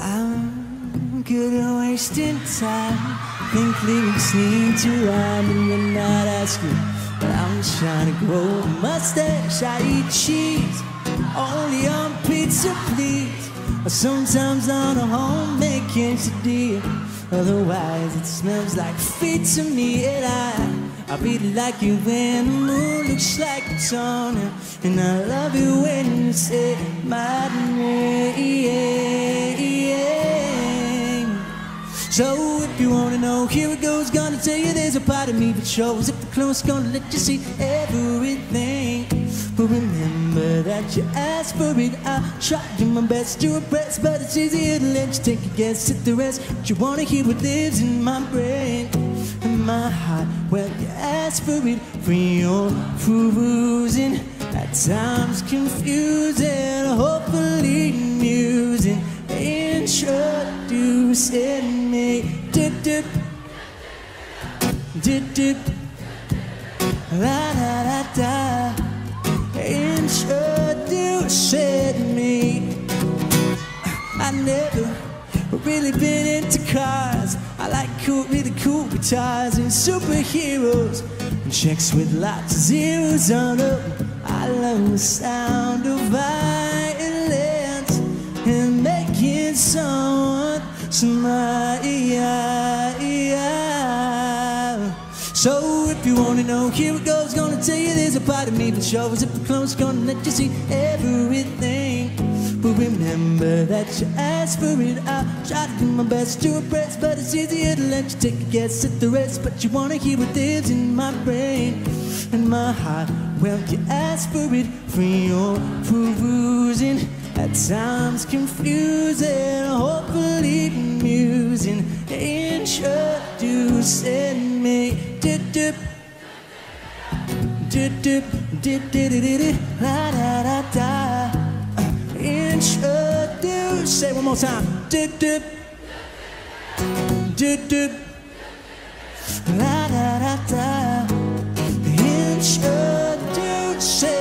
I'm good at wasting time. Think lyrics need to rhyme, and you're not asking. But I'm trying to grow a mustache. I eat cheese, only on pizza, please. Sometimes on a homemade quesadilla. Otherwise, it smells like feet to me, and I, I really like you when the moon looks like on it. And I love you when you say my name. So if you wanna know, here it goes. Gonna tell you there's a part of me that shows. If the close, gonna let you see everything. But remember that you asked for it. I tried do my best to impress, but it's easier to let you take a guess at the rest. But you wanna hear what lives in my brain, in my heart. Well, you asked for it for your perusing. At times confusing, hopefully Dip, dip. La da da da. Introducing me. I never really been into cars. I like cool, really cool guitars and superheroes and checks with lots of zeros on them. I love the sound of violence and making someone smile. Wanna know, here it goes. Gonna tell you there's a part of me that shows the close, gonna let you see everything. But remember that you asked for it. I try to do my best to impress, but it's easier to let you take a guess at the rest. But you wanna hear what lives in my brain and my heart. Well, you asked for it for your perusing. At times confusing, hopefully dip, dip, dip, dip, la da da da. Introduce. Say it one more time. Dip, dip, dip, dip, la da da da. Introduce.